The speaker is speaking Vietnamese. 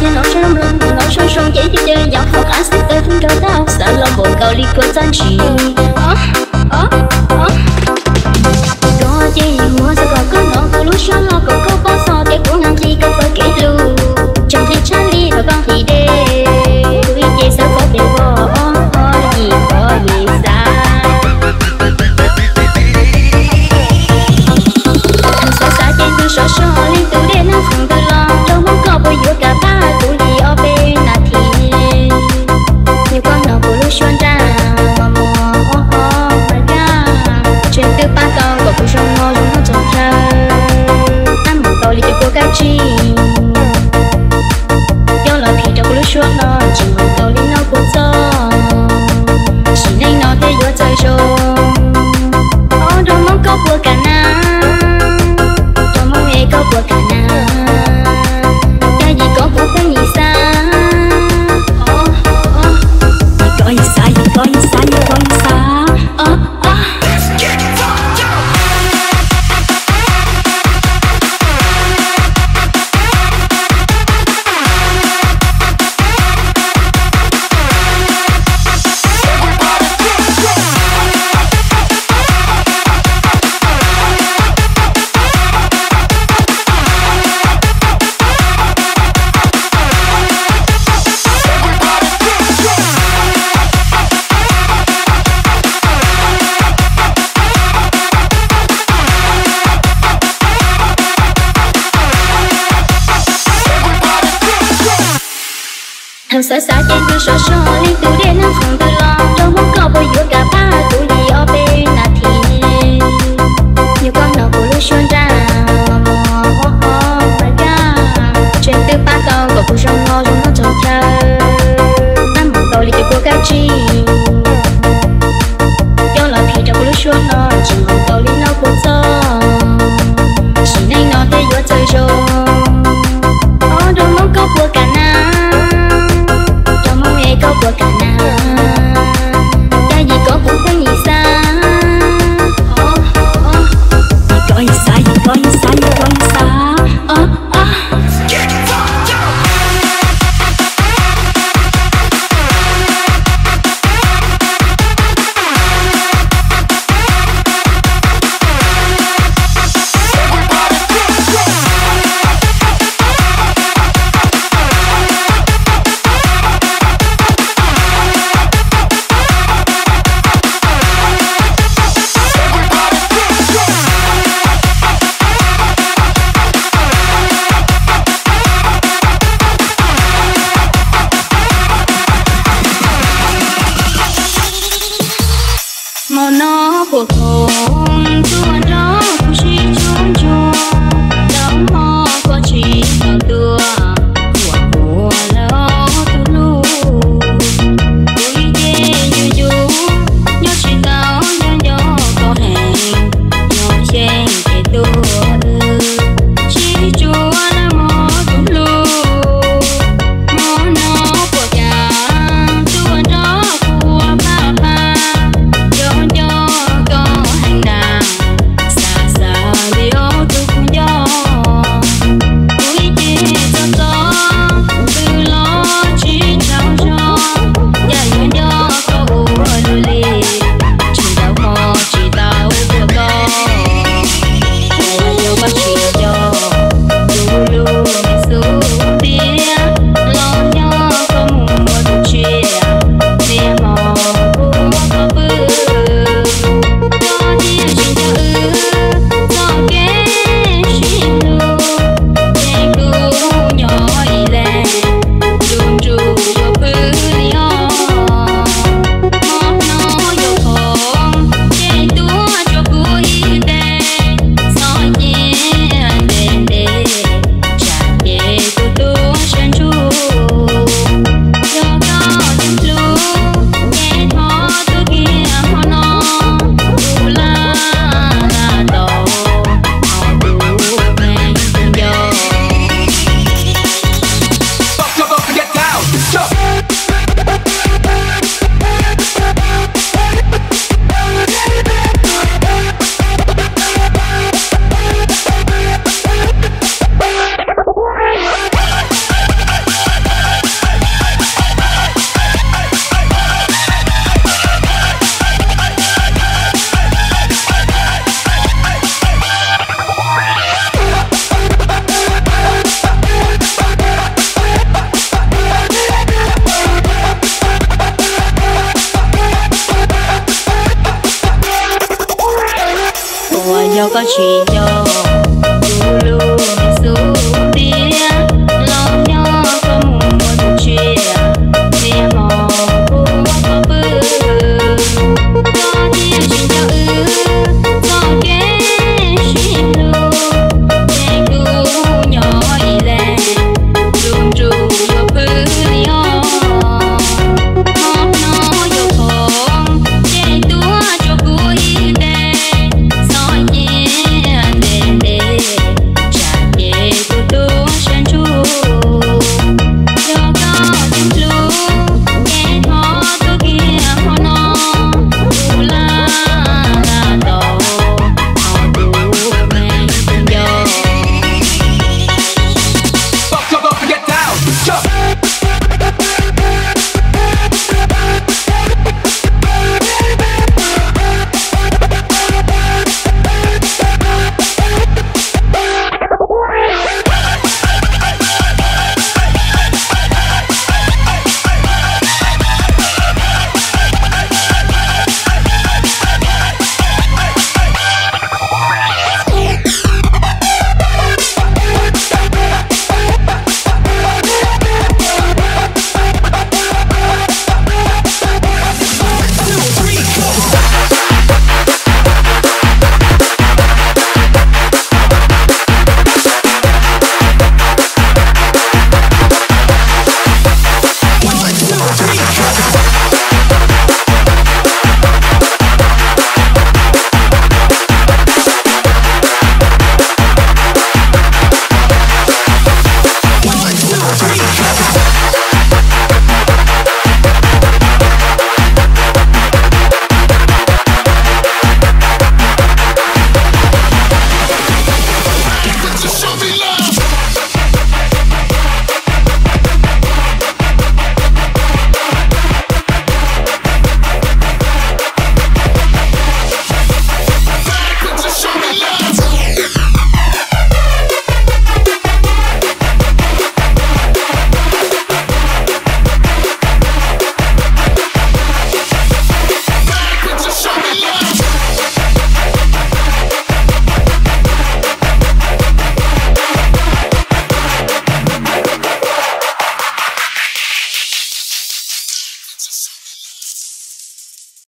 trên lòng chân lưng cùng lòng song dễ chơi giọng học anh sẽ tới không trâu tao sợ lòng bộ cầu đi cơ tan chỉ đó chỉ hùa sẽ còn có ngọn của lúc sáng lo cầu câu bóng Thằng xa xa trên tôi sợ sợ lên tụ để không từ lo. Đâu muốn có bao giờ cả ba tụ đi ở bên là thì Nhiều con nó của lúc xuân ra oh, oh, oh, mà Trên từ ba câu có cuộc sống ngô trong nó trồng ra Ăn một tàu đi cho cô cá chi. Do là thì trong lúc xuân nó tựa 去。Thank